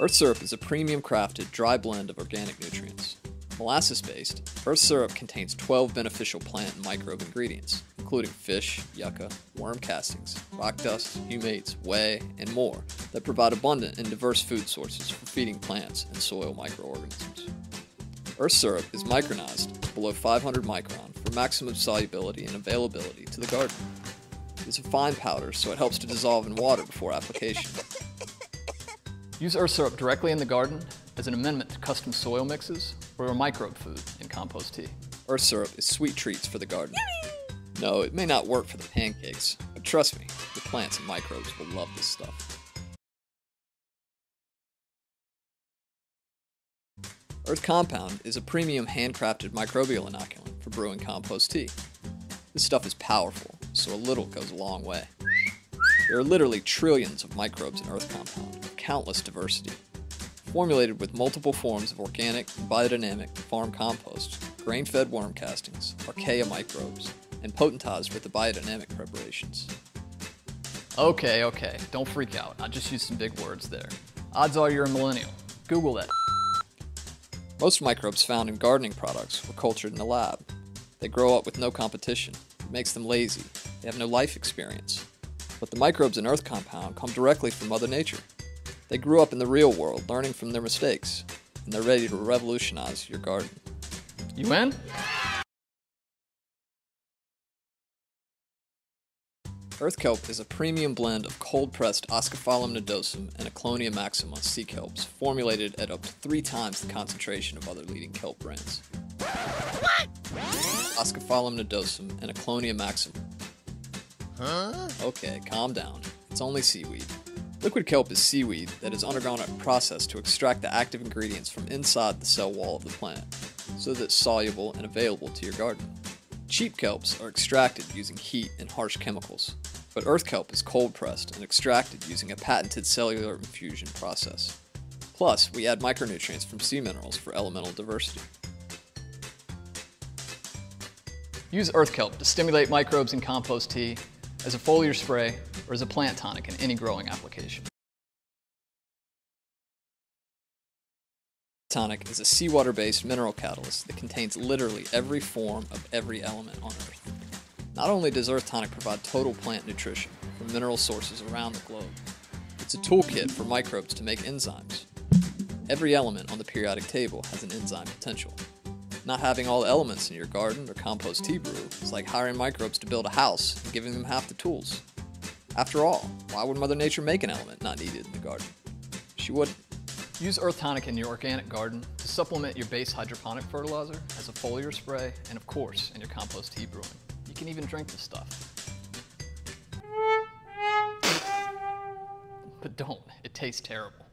Earth Syrup is a premium crafted dry blend of organic nutrients. Molasses based, Earth Syrup contains 12 beneficial plant and microbe ingredients, including fish, yucca, worm castings, rock dust, humates, whey, and more that provide abundant and diverse food sources for feeding plants and soil microorganisms. Earth Syrup is micronized below 500 micron for maximum solubility and availability to the garden. It's a fine powder, so it helps to dissolve in water before application. Use earth syrup directly in the garden as an amendment to custom soil mixes or a microbe food in compost tea. Earth syrup is sweet treats for the garden. No, it may not work for the pancakes, but trust me, the plants and microbes will love this stuff. Earth Compound is a premium handcrafted microbial inoculant for brewing compost tea. This stuff is powerful, so a little goes a long way. There are literally trillions of microbes in Earth Compound, countless diversity. Formulated with multiple forms of organic, biodynamic farm compost, grain fed worm castings, archaea microbes, and potentized with the biodynamic preparations. Okay, okay, don't freak out. I just used some big words there. Odds are you're a millennial. Google that. Most microbes found in gardening products were cultured in a lab. They grow up with no competition. It makes them lazy. They have no life experience. But the microbes in Earth Compound come directly from Mother Nature. They grew up in the real world, learning from their mistakes, and they're ready to revolutionize your garden. You in? Earth kelp is a premium blend of cold-pressed Ascophyllum nodosum and Ecklonia maxima sea kelps, formulated at up to three times the concentration of other leading kelp brands. What? Ascophyllum nodosum and Ecklonia maxima Huh? Okay, calm down. It's only seaweed. Liquid kelp is seaweed that has undergone a process to extract the active ingredients from inside the cell wall of the plant, so that it's soluble and available to your garden. Cheap kelps are extracted using heat and harsh chemicals, but earth kelp is cold pressed and extracted using a patented cellular infusion process. Plus, we add micronutrients from sea minerals for elemental diversity. Use earth kelp to stimulate microbes in compost tea as a foliar spray, or as a plant tonic in any growing application. Tonic is a seawater-based mineral catalyst that contains literally every form of every element on Earth. Not only does Earth Tonic provide total plant nutrition from mineral sources around the globe, it's a toolkit for microbes to make enzymes. Every element on the periodic table has an enzyme potential, not having all the elements in your garden or compost tea brew is like hiring microbes to build a house and giving them half the tools. After all, why would Mother Nature make an element not needed in the garden? She wouldn't. Use Earth Tonic in your organic garden to supplement your base hydroponic fertilizer as a foliar spray and of course in your compost tea brewing. You can even drink the stuff. But don't, it tastes terrible.